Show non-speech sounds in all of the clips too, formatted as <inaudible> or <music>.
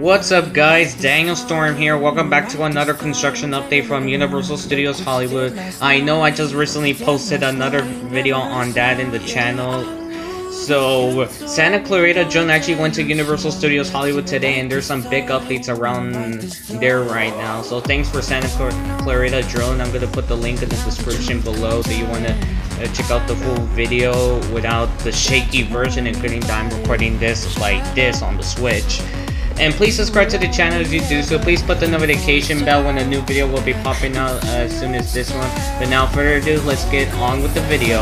What's up guys, Daniel Storm here, welcome back to another construction update from Universal Studios Hollywood. I know I just recently posted another video on that in the channel. So, Santa Clarita Drone actually went to Universal Studios Hollywood today and there's some big updates around there right now. So thanks for Santa Clarita Drone, I'm gonna put the link in the description below so you wanna uh, check out the full video without the shaky version including that I'm recording this like this on the Switch. And please subscribe to the channel if you do so. Please put the notification bell when a new video will be popping out as soon as this one. But now further ado, let's get on with the video.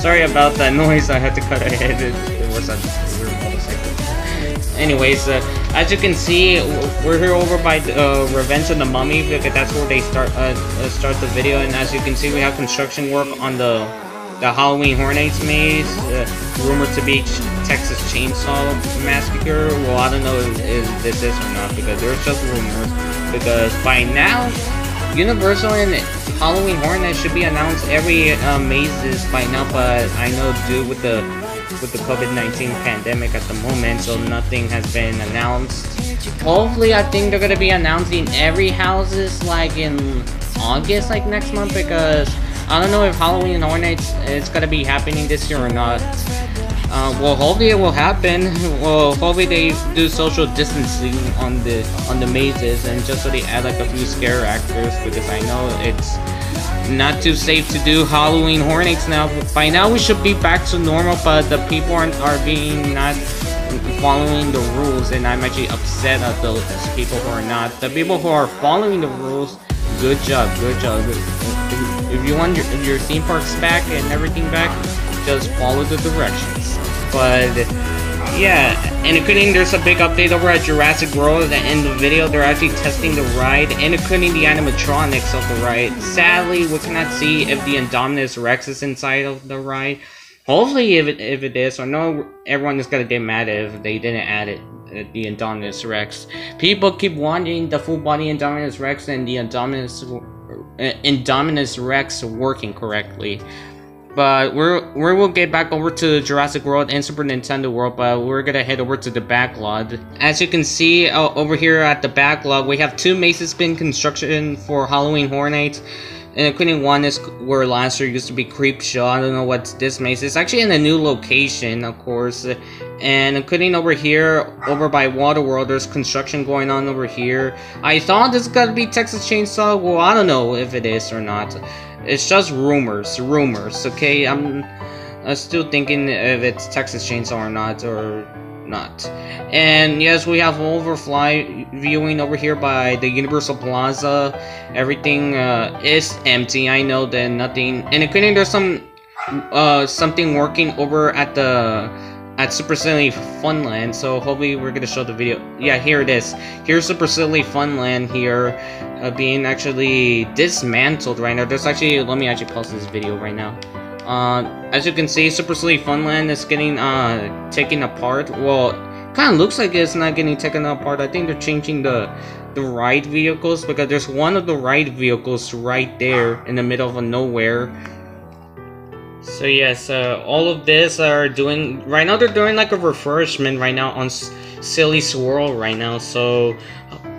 Sorry about that <laughs> noise, I had to cut ahead. It, it was a weird motorcycle. Anyways, uh, as you can see, we're here over by uh, Revenge of the Mummy because that's where they start uh, uh, start the video. And as you can see, we have construction work on the the Halloween Horror Nights maze, uh, rumored to be Texas Chainsaw Massacre. Well, I don't know if, if this is or not because there's just rumors. Because by now, Universal and Halloween Horror Nights should be announced every uh, mazes by now, but I know due with the with the COVID-19 pandemic at the moment, so nothing has been announced. Hopefully, I think they're gonna be announcing every houses like in August, like next month, because I don't know if Halloween Horror Nights is gonna be happening this year or not. Uh, well, hopefully it will happen. Well, hopefully they do social distancing on the on the mazes and just so they add like a few scare actors because I know it's not too safe to do Halloween Horror Nights now. By now we should be back to normal, but the people are, are being not following the rules and I'm actually upset at those people who are not. The people who are following the rules, good job, good job. If you want your, your theme parks back and everything back, just follow the directions. But yeah, and including there's a big update over at Jurassic World at the end of the video. They're actually testing the ride and including the animatronics of the ride. Sadly, we cannot see if the Indominus Rex is inside of the ride. Hopefully, if it, if it is, I know everyone is gonna get mad if they didn't add it, uh, the Indominus Rex. People keep wanting the full body Indominus Rex and the Indominus Indominus Rex working correctly. But we're we will get back over to Jurassic World and Super Nintendo World, but we're gonna head over to the backlog. As you can see uh, over here at the backlog, we have two mazes been construction for Halloween Horror Nights. And including one is where last year used to be Creepshow. I don't know what's this maze. It's actually in a new location, of course. And including over here, over by Waterworld, there's construction going on over here. I thought this to be Texas Chainsaw. Well, I don't know if it is or not. It's just rumors, rumors. Okay, I'm, I'm still thinking if it's Texas Chainsaw or not, or not. And yes, we have Overfly viewing over here by the Universal Plaza. Everything uh, is empty. I know that nothing. And including there's some uh, something working over at the at Super Silly Funland. So hopefully we're gonna show the video. Yeah, here it is. Here's Super Silly Funland here, uh, being actually dismantled right now. There's actually let me actually pause this video right now. Uh, as you can see, Super Silly Funland is getting uh taken apart. Well, kind of looks like it's not getting taken apart. I think they're changing the the ride vehicles because there's one of the ride vehicles right there in the middle of nowhere. So yes, uh, all of this are doing right now. They're doing like a refurbishment right now on S Silly Swirl right now. So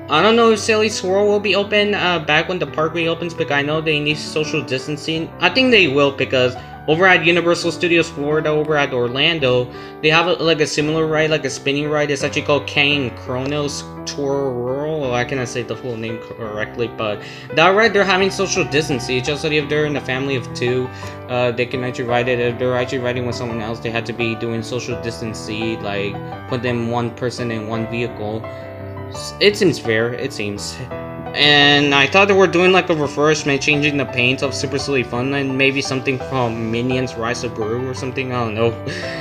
I don't know if Silly Swirl will be open uh, back when the park reopens because I know they need social distancing. I think they will because over at Universal Studios Florida, over at Orlando, they have a, like a similar ride, like a spinning ride. It's actually called Kronos Tour Rural. I cannot say the full name correctly, but that ride they're having social distancing. Just so if they're in a family of two, uh, they can actually ride it. If they're actually riding with someone else, they had to be doing social distancing, like put them one person in one vehicle. It seems fair. It seems. And I thought they were doing like a refurbishment, changing the paint of Super Silly Fun and maybe something from Minions Rise of Gru or something. I don't know.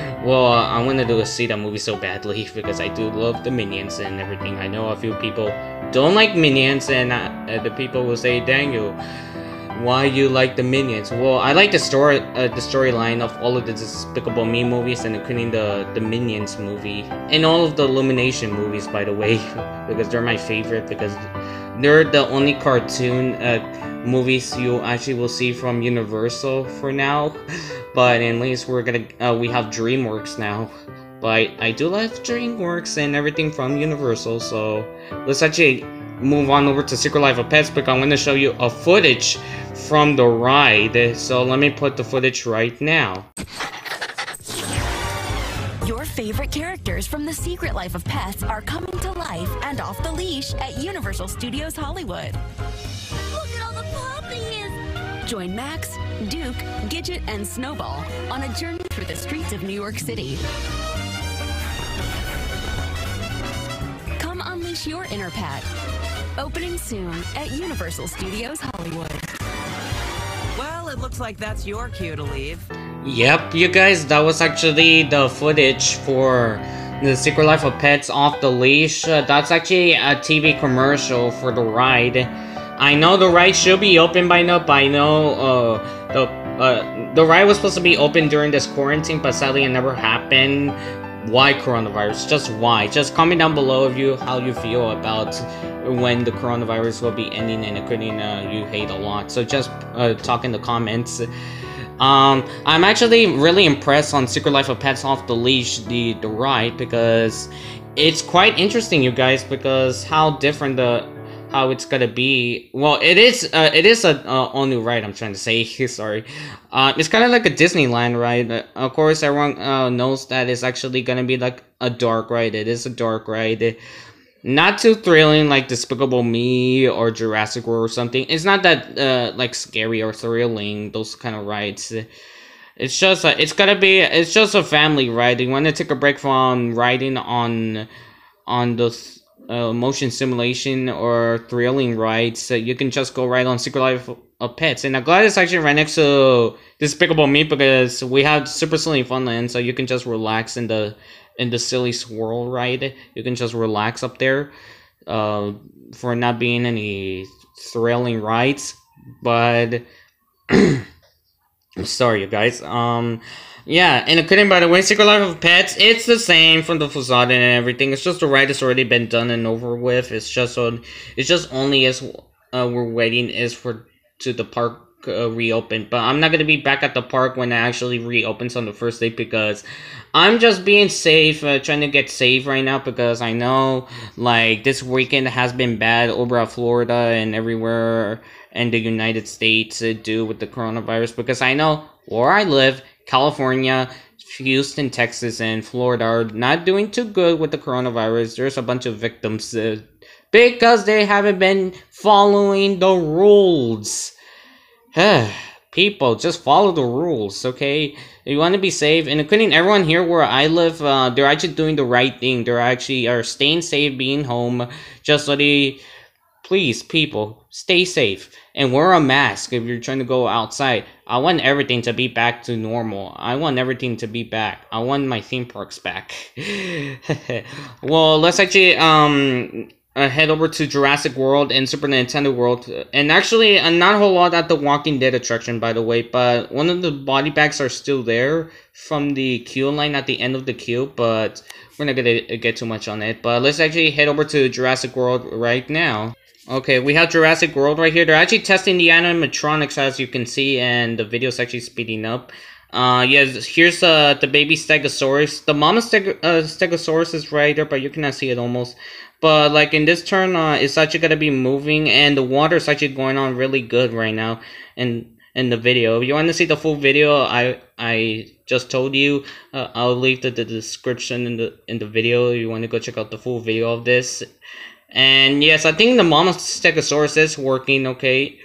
<laughs> Well, uh, I wanted to see that movie so badly <laughs> because I do love the Minions and everything. I know a few people don't like Minions, and uh, the people will say, "Daniel, why you like the Minions?" Well, I like the story, uh, the storyline of all of the Despicable Me movies, and including the the Minions movie, and all of the Illumination movies, by the way, <laughs> because they're my favorite because they're the only cartoon uh, movies you actually will see from Universal for now. <laughs> But at least we're gonna uh, we have DreamWorks now. But I do love DreamWorks and everything from Universal, so let's actually move on over to Secret Life of Pets because I'm to show you a footage from the ride. So let me put the footage right now. Your favorite characters from The Secret Life of Pets are coming to life and off the leash at Universal Studios Hollywood. Look at all the puppies! Join Max, Duke, Gidget, and Snowball on a journey through the streets of New York City. Come unleash your inner pet. Opening soon at Universal Studios Hollywood. Well, it looks like that's your cue to leave. Yep, you guys, that was actually the footage for the Secret Life of Pets off the leash. Uh, that's actually a TV commercial for the ride. I know the ride should be open by now, but I know uh, the uh, the ride was supposed to be open during this quarantine, but sadly it never happened. Why coronavirus? Just why? Just comment down below if you how you feel about when the coronavirus will be ending and including uh, you hate a lot. So just uh, talk in the comments. Um, I'm actually really impressed on Secret Life of Pets Off the Leash, the the ride, because it's quite interesting, you guys, because how different the how it's gonna be. Well, it is uh, it is a uh, all new ride. I'm trying to say. <laughs> Sorry, uh, it's kind of like a Disneyland ride. Of course, everyone uh, knows that it's actually gonna be like a dark ride. It is a dark ride. Not too thrilling like Despicable Me or Jurassic World or something. It's not that uh, like scary or thrilling. Those kind of rides. It's just a, it's gonna be it's just a family ride. You want to take a break from riding on on those uh, motion simulation or thrilling rides, so you can just go right on Secret Life of Pets. And I'm glad it's actually right next to Despicable Me because we have Super Silly Funland, so you can just relax in the in the Silly Swirl ride. You can just relax up there uh, for not being any thrilling rides. But <clears throat> I'm sorry, you guys. Um, yeah, and according by the way, Secret Life of Pets, it's the same from the facade and everything. It's just the ride has already been done and over with. It's just so it's just only as uh, we're waiting is for to the park uh, reopen. But I'm not gonna be back at the park when it actually reopens on the first day because I'm just being safe, uh, trying to get safe right now because I know like this weekend has been bad over at Florida and everywhere in the United States uh, due with the coronavirus because I know where I live California, Houston, Texas, and Florida are not doing too good with the coronavirus. There's a bunch of victims uh, because they haven't been following the rules. People, just follow the rules, okay? You want to be safe, and including everyone here where I live, uh, they're actually doing the right thing. They're actually are staying safe, being home, just so they please, people, stay safe and wear a mask if you're trying to go outside. I want everything to be back to normal. I want everything to be back. I want my theme parks back. <laughs> well, let's actually um uh, head over to Jurassic World and Super Nintendo World. And actually, uh, not a whole lot at the Walking Dead attraction, by the way, but one of the body bags are still there from the queue line at the end of the queue, but we're not gonna get too much on it. But let's actually head over to Jurassic World right now. Okay, we have Jurassic World right here. They're actually testing the animatronics, as you can see, and the video's actually speeding up. Uh, yes, here's uh, the baby Stegosaurus. The mama Steg uh, Stegosaurus is right there, but you cannot see it almost. But, like, in this turn, uh, it's actually gonna be moving, and the water is actually going on really good right now in, in the video. If you want to see the full video, I I just told you, uh, I'll leave the, the description in the in the video. If you want to go check out the full video of this. And yes, I think the Mama Stegosaurus is working okay.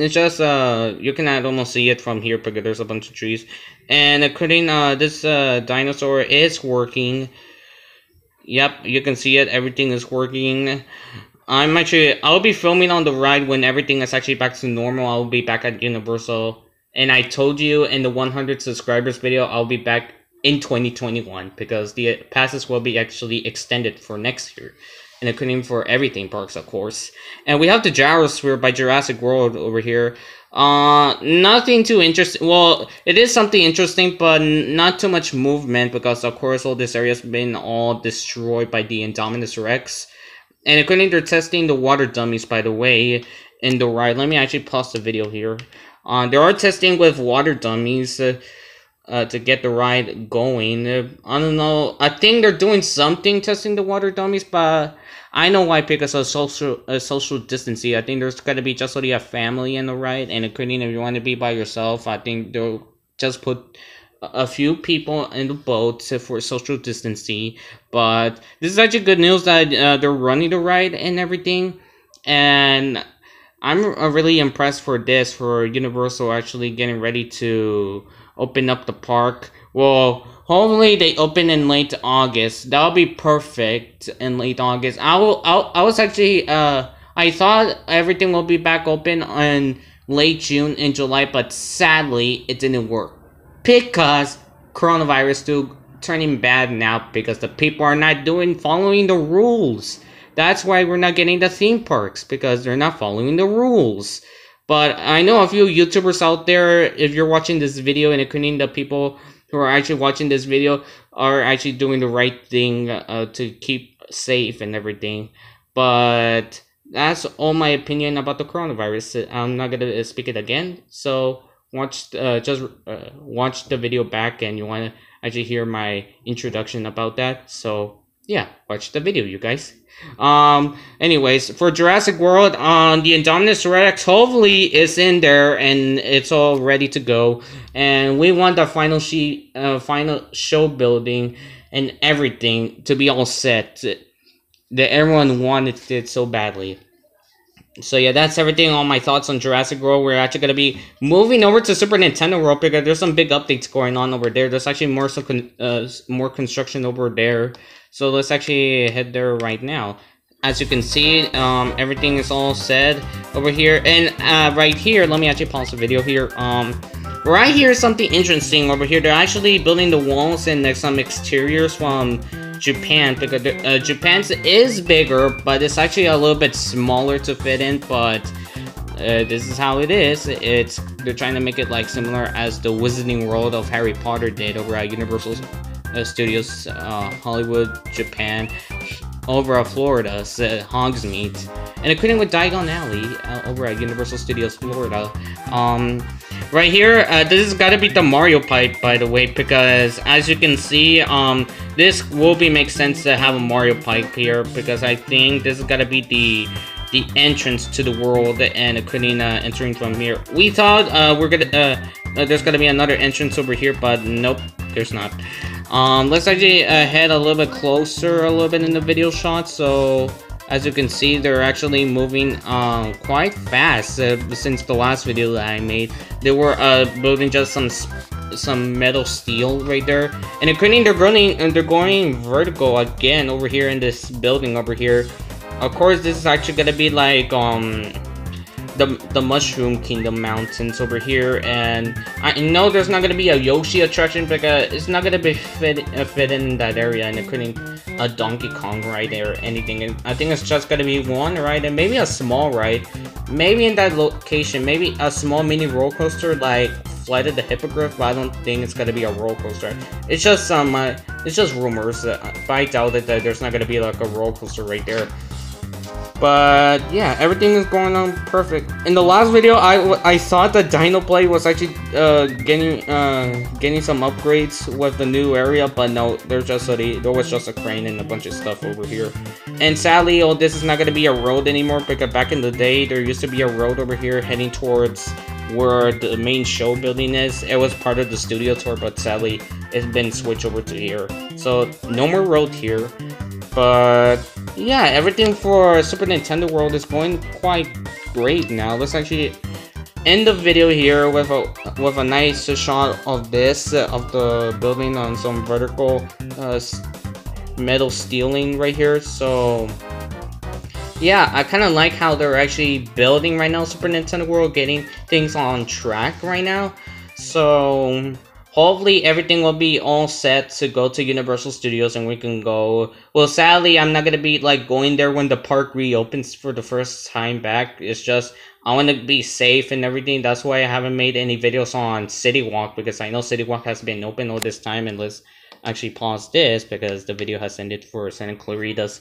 It's just, uh, you cannot almost see it from here because there's a bunch of trees. And according, uh, this, uh, dinosaur is working. Yep, you can see it. Everything is working. I'm actually, I'll be filming on the ride when everything is actually back to normal. I'll be back at Universal. And I told you in the 100 subscribers video, I'll be back in 2021 because the passes will be actually extended for next year and according for everything parks, of course. And we have the Gyrosphere by Jurassic World over here. Uh, nothing too interesting. Well, it is something interesting, but not too much movement because, of course, all this area has been all destroyed by the Indominus Rex. And according to testing the water dummies, by the way, in the ride. Let me actually pause the video here. Uh, they are testing with water dummies. Uh, uh, to get the ride going. Uh, I don't know. I think they're doing something testing the water dummies, but I know why because of social uh, social distancing. I think there's gonna be just only a family in the ride, and including if you want to be by yourself, I think they'll just put a few people in the boat for social distancing. But this is actually good news that uh, they're running the ride and everything, and I'm really impressed for this for Universal actually getting ready to open up the park. Well, hopefully they open in late August. That'll be perfect in late August. I will. I, was actually. Uh, I thought everything will be back open in late June and July, but sadly it didn't work because coronavirus still turning bad now because the people are not doing following the rules. That's why we're not getting the theme parks because they're not following the rules. But I know a few YouTubers out there, if you're watching this video and including the people who are actually watching this video, are actually doing the right thing uh, to keep safe and everything. But that's all my opinion about the coronavirus. I'm not gonna speak it again. So watch, uh, just uh, watch the video back, and you wanna actually hear my introduction about that. So yeah, watch the video, you guys. Um, anyways, for Jurassic World, um, the Indominus Rex hopefully is in there and it's all ready to go. And we want the final sheet, uh, final show building and everything to be all set. That everyone wanted it so badly. So yeah, that's everything. All my thoughts on Jurassic World. We're actually gonna be moving over to Super Nintendo World because there's some big updates going on over there. There's actually more so con- uh, more construction over there. So let's actually head there right now. As you can see, um, everything is all set over here. And uh, right here, let me actually pause the video here. Um, right here is something interesting over here. They're actually building the walls and like, some exteriors from Japan because uh, Japan's is bigger, but it's actually a little bit smaller to fit in. But uh, this is how it is. It's they're trying to make it like similar as the Wizarding World of Harry Potter did over at Universal uh, Studios, uh, Hollywood, Japan, over at Florida, so Hogsmeade, and including with Diagon Alley uh, over at Universal Studios Florida. Um, right here, uh, this has got to be the Mario pipe, by the way, because as you can see, um, this will be make sense to have a Mario pipe here, because I think this is got to be the the entrance to the world and uh, entering from here. We thought uh, we're gonna uh, uh, there's gonna be another entrance over here, but nope, there's not. Um, let's actually uh, head a little bit closer a little bit in the video shot. So as you can see, they're actually moving um, quite fast uh, since the last video that I made. They were uh, building just some some metal steel right there, and including they're going and they're going vertical again over here in this building over here. Of course, this is actually gonna be like um the the Mushroom Kingdom mountains over here, and I know there's not gonna be a Yoshi attraction because it's not gonna be fit uh, fit in that area, and including a Donkey Kong ride there or anything. And I think it's just gonna be one ride and maybe a small ride, maybe in that location, maybe a small mini roller coaster like Flight of the Hippogriff, but I don't think it's gonna be a roller coaster. It's just um, uh, it's just rumors. Uh, I doubt it that there's not gonna be like a roller coaster right there. But yeah, everything is going on perfect. In the last video, I, I thought that Dino Play was actually uh, getting uh, getting some upgrades with the new area, but no, there's just a, there was just a crane and a bunch of stuff over here. And sadly, oh, this is not gonna be a road anymore because back in the day, there used to be a road over here heading towards where the main show building is. It was part of the studio tour, but sadly, it's been switched over to here. So no more road here. But yeah, everything for Super Nintendo World is going quite great now. Let's actually end the video here with a with a nice shot of this uh, of the building on some vertical uh, metal steeling right here. So yeah, I kind of like how they're actually building right now Super Nintendo World, getting things on track right now. So hopefully everything will be all set to go to Universal Studios and we can go. Well, sadly, I'm not gonna be like going there when the park reopens for the first time back. It's just I want to be safe and everything. That's why I haven't made any videos on City Walk because I know City Walk has been open all this time. And let's actually pause this because the video has ended for Santa Clarita's.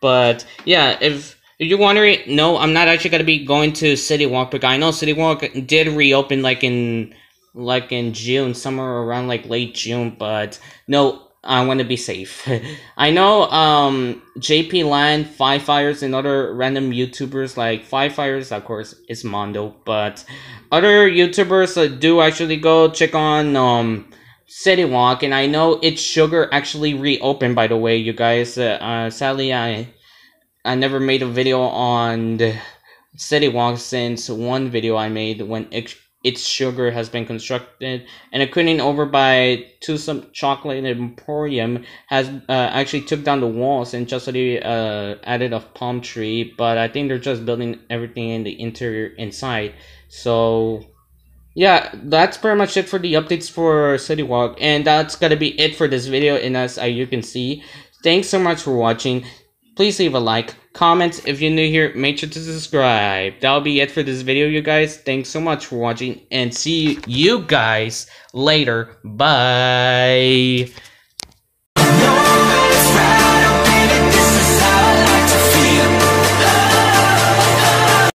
But yeah, if if you're wondering, no, I'm not actually gonna be going to City Walk because I know City Walk did reopen like in like in June, somewhere around like late June, but no, I want to be safe. <laughs> I know um JP Land, Five Fires, and other random YouTubers like Five Fires, of course, is Mondo, but other YouTubers uh, do actually go check on um City Walk, and I know It'Sugar actually reopened. By the way, you guys, uh, uh sadly I I never made a video on City Walk since one video I made when it It'Sugar has been constructed, and a quitting over by some Chocolate Emporium has uh, actually took down the walls and just uh, added a palm tree. But I think they're just building everything in the interior inside. So yeah, that's pretty much it for the updates for City Walk, and that's gonna be it for this video. And as uh, you can see, thanks so much for watching. Please leave a like, comment if you're new here, make sure to subscribe. That'll be it for this video, you guys. Thanks so much for watching, and see you guys later. Bye!